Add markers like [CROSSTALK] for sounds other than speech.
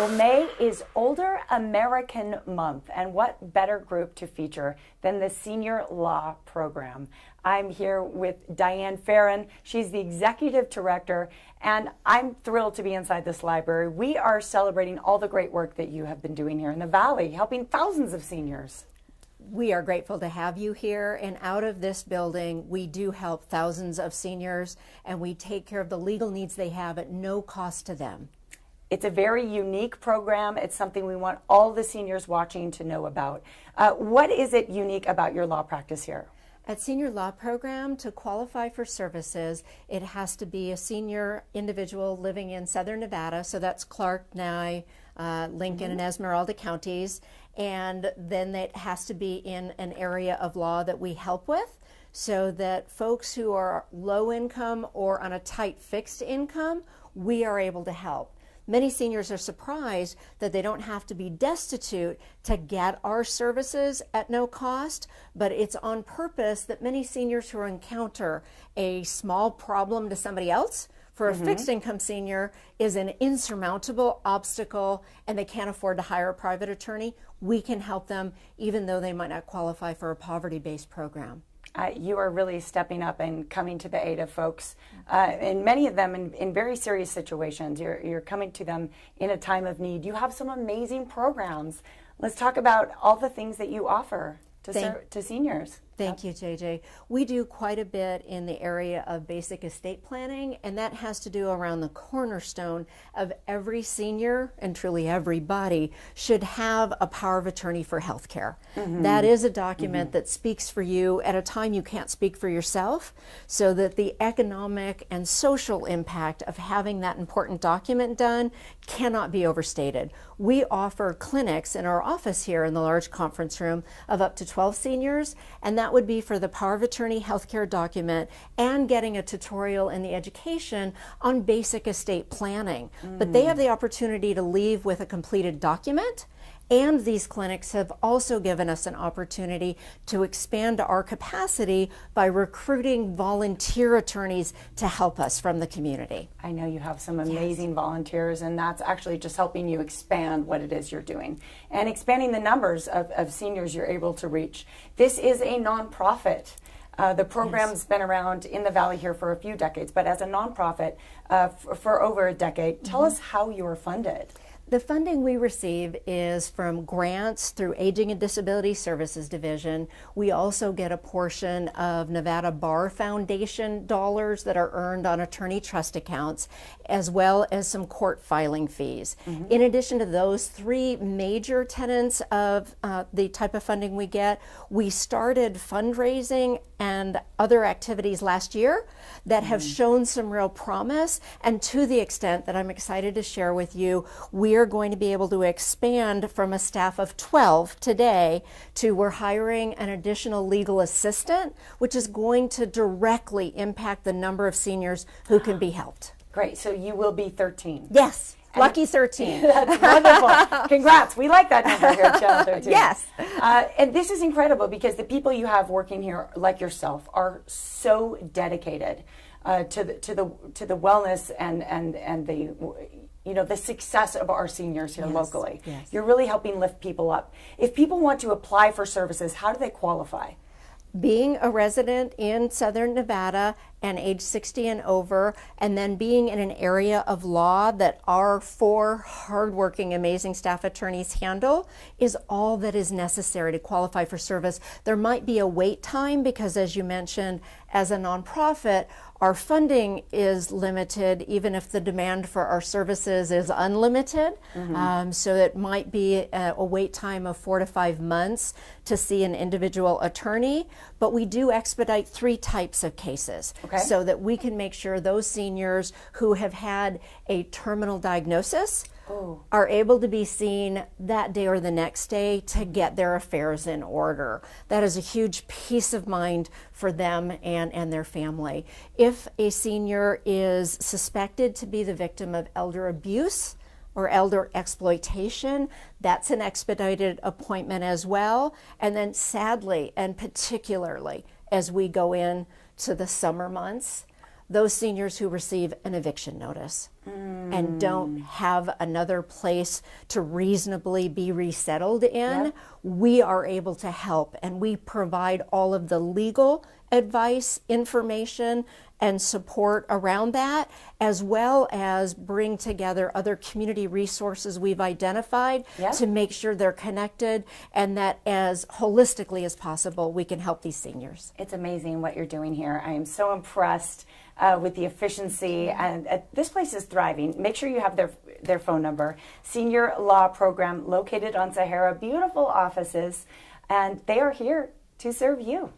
Well, May is Older American Month, and what better group to feature than the Senior Law Program? I'm here with Diane Fearon. She's the Executive Director, and I'm thrilled to be inside this library. We are celebrating all the great work that you have been doing here in the Valley, helping thousands of seniors. We are grateful to have you here. And out of this building, we do help thousands of seniors and we take care of the legal needs they have at no cost to them. It's a very unique program. It's something we want all the seniors watching to know about. Uh, what is it unique about your law practice here? At Senior Law Program, to qualify for services, it has to be a senior individual living in Southern Nevada, so that's Clark, Nye, uh, Lincoln, mm -hmm. and Esmeralda counties, and then it has to be in an area of law that we help with so that folks who are low income or on a tight fixed income, we are able to help. Many seniors are surprised that they don't have to be destitute to get our services at no cost, but it's on purpose that many seniors who encounter a small problem to somebody else for a mm -hmm. fixed income senior is an insurmountable obstacle and they can't afford to hire a private attorney, we can help them even though they might not qualify for a poverty based program uh, you are really stepping up and coming to the aid of folks, uh, and many of them in, in, very serious situations. You're, you're coming to them in a time of need. You have some amazing programs. Let's talk about all the things that you offer to, ser- to seniors. Thank you, JJ. We do quite a bit in the area of basic estate planning, and that has to do around the cornerstone of every senior and truly everybody should have a power of attorney for health care. Mm -hmm. That is a document mm -hmm. that speaks for you at a time you can't speak for yourself, so that the economic and social impact of having that important document done cannot be overstated. We offer clinics in our office here in the large conference room of up to 12 seniors, and that that would be for the power of attorney healthcare document and getting a tutorial in the education on basic estate planning. Mm. But they have the opportunity to leave with a completed document. And these clinics have also given us an opportunity to expand our capacity by recruiting volunteer attorneys to help us from the community. I know you have some amazing yes. volunteers, and that's actually just helping you expand what it is you're doing and expanding the numbers of, of seniors you're able to reach. This is a nonprofit. Uh, the program's yes. been around in the Valley here for a few decades, but as a nonprofit uh, for over a decade, tell mm -hmm. us how you are funded. The funding we receive is from grants through Aging and Disability Services Division. We also get a portion of Nevada Bar Foundation dollars that are earned on attorney trust accounts, as well as some court filing fees. Mm -hmm. In addition to those three major tenants of uh, the type of funding we get, we started fundraising and other activities last year that have mm. shown some real promise. And to the extent that I'm excited to share with you, we're going to be able to expand from a staff of 12 today to we're hiring an additional legal assistant, which is going to directly impact the number of seniors who can be helped. Great. So you will be 13. Yes. Lucky [LAUGHS] 13. That's wonderful. Congrats. We like that number here at [LAUGHS] Channel 13. Yes. Uh, and this is incredible because the people you have working here, like yourself, are so dedicated uh, to the to the to the wellness and and and the you know the success of our seniors here yes. locally. Yes. You're really helping lift people up. If people want to apply for services, how do they qualify? being a resident in southern Nevada and age 60 and over, and then being in an area of law that our four hardworking, amazing staff attorneys handle is all that is necessary to qualify for service. There might be a wait time because, as you mentioned, as a nonprofit, our funding is limited, even if the demand for our services is unlimited. Mm -hmm. um, so it might be a, a, wait time of four to five months to see an individual attorney. But we do expedite three types of cases okay. so that we can make sure those seniors who have had a terminal diagnosis oh. are able to be seen that day or the next day to get their affairs in order. That is a huge peace of mind for them and, and their family. If a senior is suspected to be the victim of elder abuse, or elder exploitation, that's an expedited appointment as well. And then sadly and particularly as we go in to the summer months, those seniors who receive an eviction notice mm. and don't have another place to reasonably be resettled in, yep. we are able to help and we provide all of the legal advice, information, and support around that, as well as bring together other community resources we've identified yep. to make sure they're connected and that as holistically as possible, we can help these seniors. It's amazing what you're doing here. I am so impressed uh, with the efficiency, and uh, this place is thriving. Make sure you have their their phone number. Senior Law Program located on Sahara, beautiful offices, and they are here to serve you.